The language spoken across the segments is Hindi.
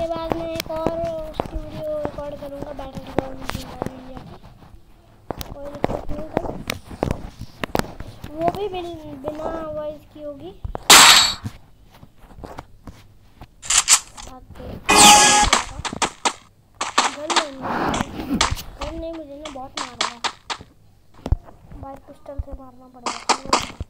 उसके बाद मैं एक और उसकी वीडियो रिकॉर्ड करूँगा बैटल इंडिया की कोई रिकॉर्ड नहीं कर वो भी बिन, बिना वॉइस की होगी। नहीं मुझे ना बहुत मारना है। बाइक पिस्टल से मारना पड़ेगा।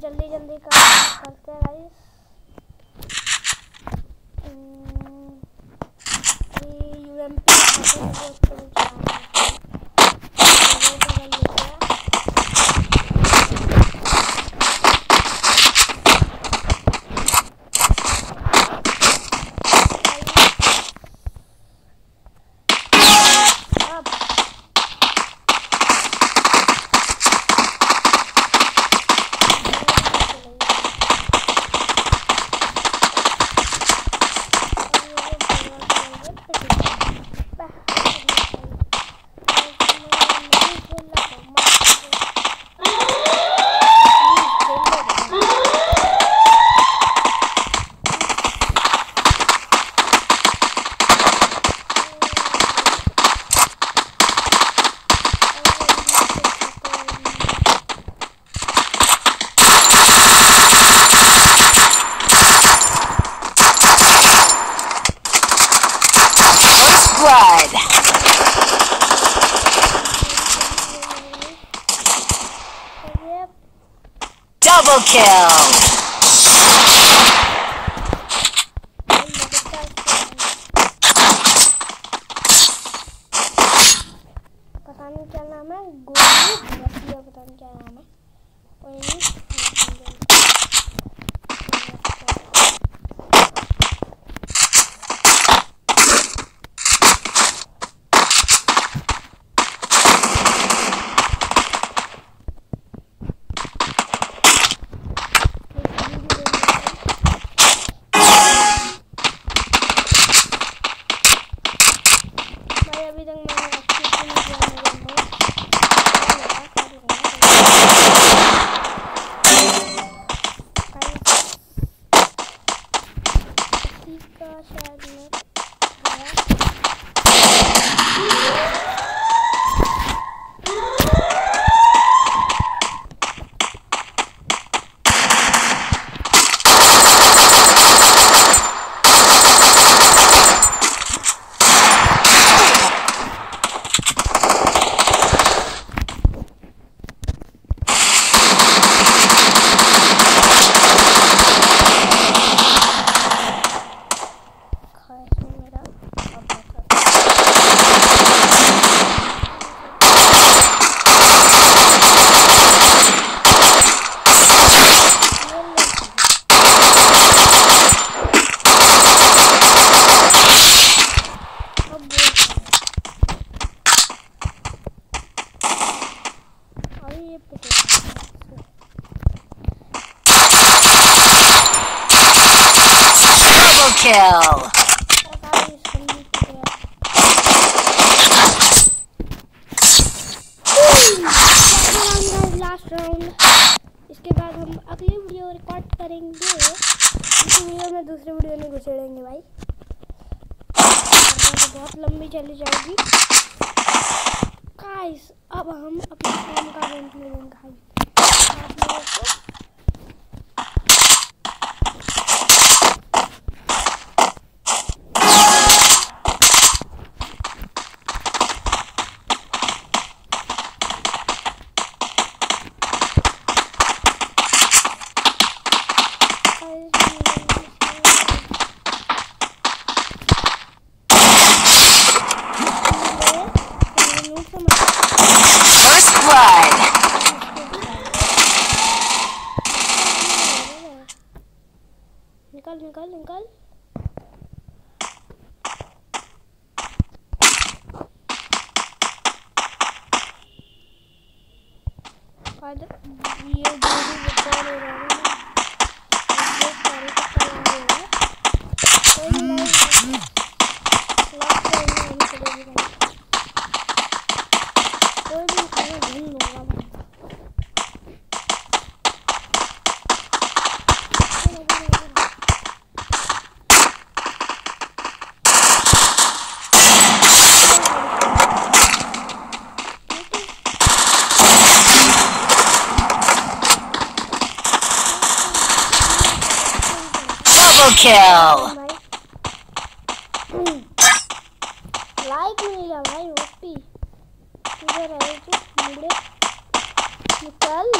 जल्दी जल्दी करते हैं guys UMP Double kill! Kill. Last round इसके बाद हम अगली वीडियो रिकॉर्ड करेंगे इस वीडियो में दूसरी वीडियो में घुसेड़ेंगे भाई तो बहुत लंबी चली जाएगी गाइस अब हम अपने का आप लोगों को निकल निकल। ये जो भी हो रहा है ना ये सारे का चला रहा है कोई भी नहीं लॉक करना नहीं पड़ेगी भाई कोई भी खाना ढूंढ लूँगा मैं चलो, चलो, चलो। Double kill. लाइक मिलेगा भाई ओपी किधर है तू मुड़े निकल